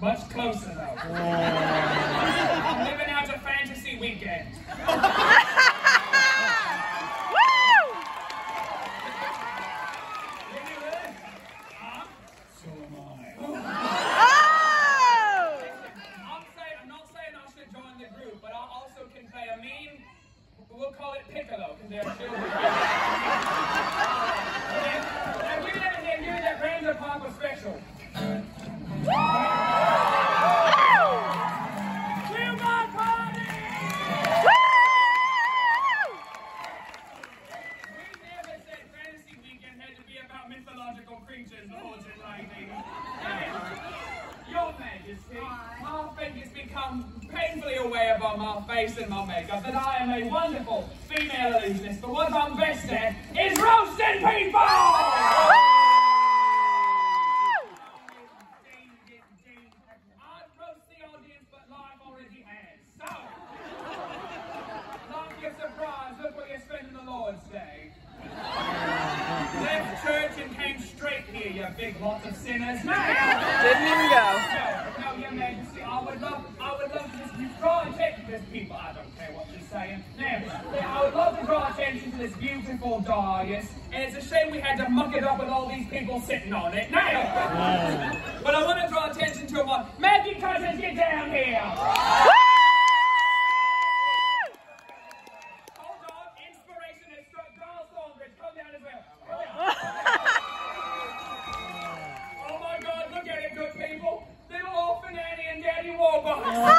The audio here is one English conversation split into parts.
Much closer though. I'm living out a fantasy weekend. my fingers become painfully aware by my face and my makeup that I am a wonderful female illusionist, but what I'm best at is roasting people! I'd roast the audience, but life already has. So, not your surprise, look what you're spending the Lord's Day. Left church and came straight here, you big lots of sinners. Didn't even go. no, no, your majesty, I would love, I would love to just you draw attention to this people. I don't care what you're saying. Now, I would love to draw attention to this beautiful dais, and it's a shame we had to muck it up with all these people sitting on it. Now, but I want to draw attention to one. Maggie Cousins, get down here. Hold on, inspiration has struck. Giles Thornbridge, come down as well. Come down. Oh my God, look at it, good people. Little orphan Annie and Daddy Warbucks.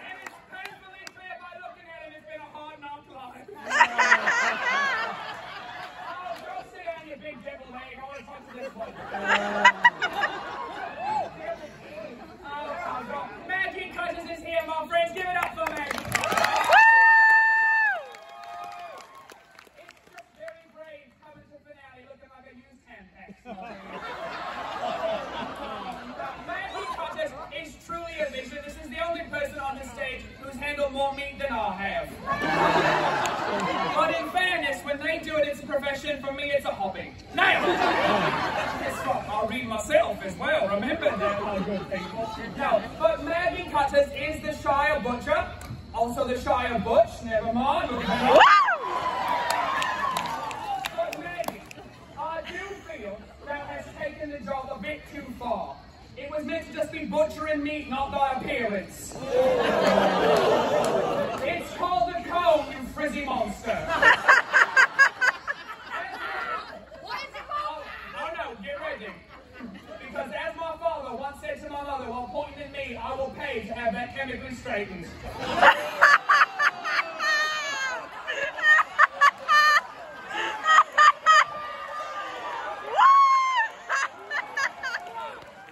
And it's painfully clear by looking at him, it's been a hard knock life. oh, go sit down, you big devil leg. I want to talk to this one. Oh, my God. Maggie Cousins is here, my friends. Give it up for Maggie. It's just very brave coming to finale looking like a used handbag. Maggie Cousins is truly a vision. This is the only person on the stage who's handled more meat than I have. But in fairness, when they do it, it's a. For me, it's a hobby. Now, guess what? I'll read myself as well. Remember that, my good people. No, but Maggie Cutters is the Shire Butcher. Also the Shire Butch. Never mind. Okay. But Maggie, I do feel that has taken the job a bit too far. It was meant to just be butchering meat, not by appearance. It's called a cone, you frizzy monster. Oh, oh no, get ready. Because as my father once said to my mother while pointing at me, I will pay have that chemically straightened.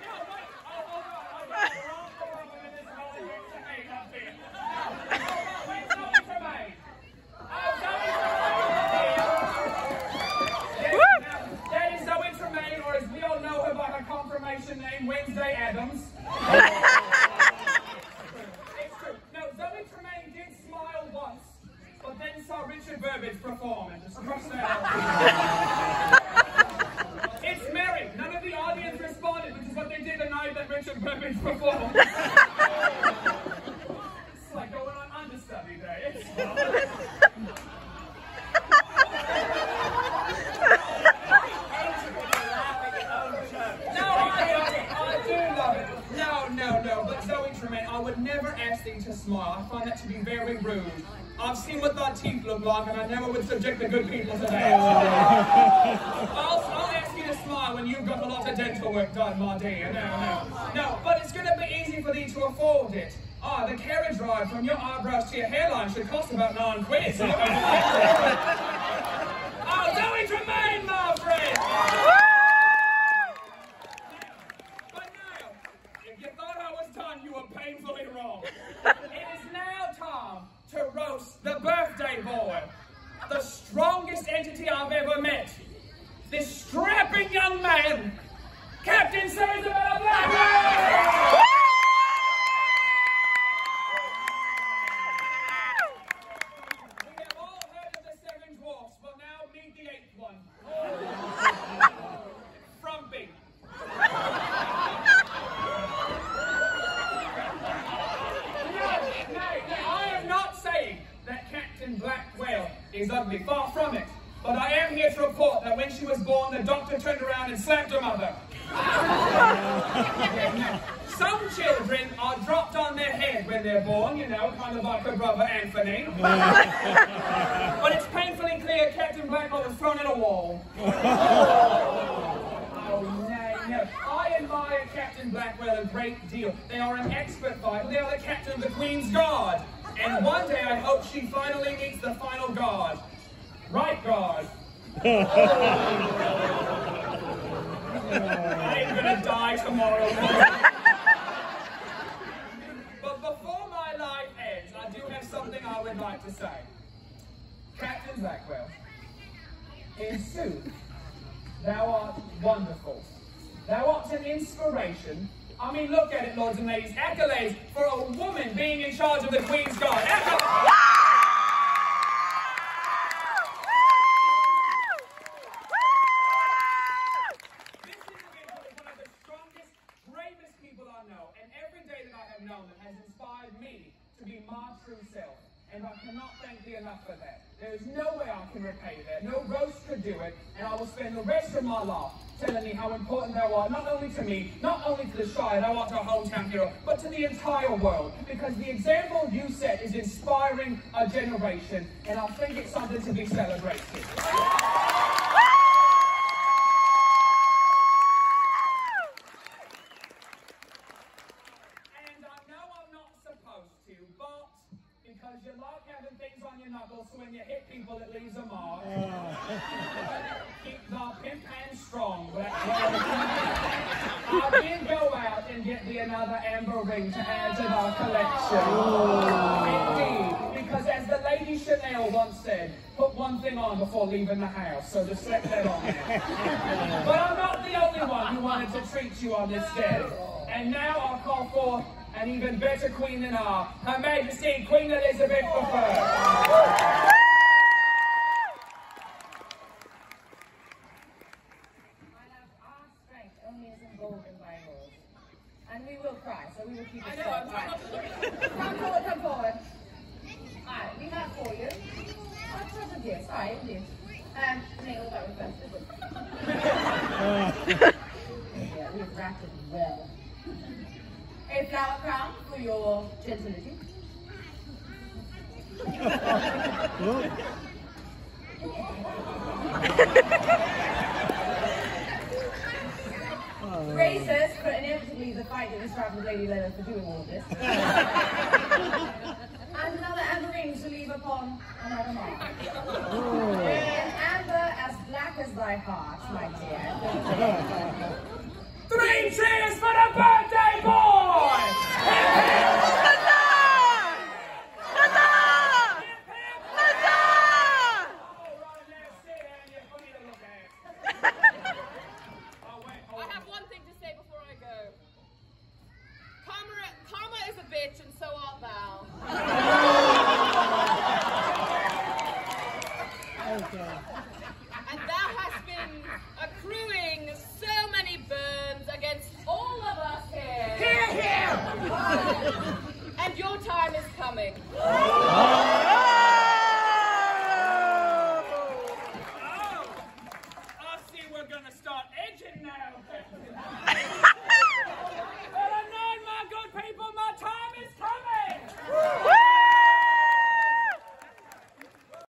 No, wait. Oh, hold on. hold on. We're all caught up in this whole Tremaine up here. No, wait, Zoe Tremaine. Oh, Zoe Tremaine. Now, that is Zoe Tremaine, or as we all know her by her confirmation name, Wednesday Addams. It's true. No, Zoe Tremaine did smile once, but then saw Richard Burbage perform and just crushed that out. It's Mary. None of the audience responded, which is what they did the night that Richard Burbage performed. it's like going on understudy day. It's No, I love it. I do love it. No, no, no. But Zoe Tremaine, I would never ask thee to smile. I find that to be very rude. I've seen what thy teeth look like, and I never would subject the good people to that. I'll, I'll ask you to smile when you've got a lot of dental work done, my dear. No, no. No, but it's going to be easy for thee to afford it. Ah, the carriage ride from your eyebrows to your hairline should cost about nine quid. So oh, Zoe Tremaine, my friend! But now, if you thought I was done, you were painfully wrong. It is now time to roast the birthday boy, the strongest entity I've ever met. This strapping young man, Captain Caesar Blackwood! We have all heard of the seven dwarfs, but now meet the eight is ugly. Far from it. But I am here to report that when she was born, the doctor turned around and slapped her mother. Some children are dropped on their head when they're born, you know, kind of like her brother Anthony. but it's painfully clear Captain Blackwell was thrown in a wall. Oh, nay, no. I admire Captain Blackwell a great deal. They are an expert fighter. They are the captain of the Queen's Guard. And one day I hope she finally meets the final guard. Right guard. I ain't gonna die tomorrow but before my life ends, I do have something I would like to say. Captain Blackwell, in sooth, thou art wonderful. Thou art an inspiration. I mean, look at it, lords and ladies. Accolades for a woman being in charge of the Queen's Guard. Accolades! And I cannot thank thee enough for that. There is no way I can repay that. No roast could do it, and I will spend the rest of my life telling thee how important thou art, not only to me, not only to the Shire, thou art our hometown hero, but to the entire world, because the example you set is inspiring a generation, and I think it's something to be celebrated. So when you hit people, it leaves a mark. Oh. Keep the pimp hand strong. I did go out and get me another amber ring to add to our collection. Indeed, because as the lady Chanel once said, put one thing on before leaving the house, so just slip that on but I'm not the only one who wanted to treat you on this day. And now I'll call forth an even better queen than our, Her Majesty Queen Elizabeth I. Love our strength only as embodied by roles. And we will cry, so we will keep it strong. come forward, come forward. Alright, we have for you. Try the yes, alright, yes. Um, nail that requested. yeah, we've wrapped it well a flower crown for your gentility. Razors, but inevitably the fight that was started Lady Leonard for doing all of this. and another amber ring to leave upon another mark. An amber as black as thy heart, my dear. Three cheers for the birthday boy! And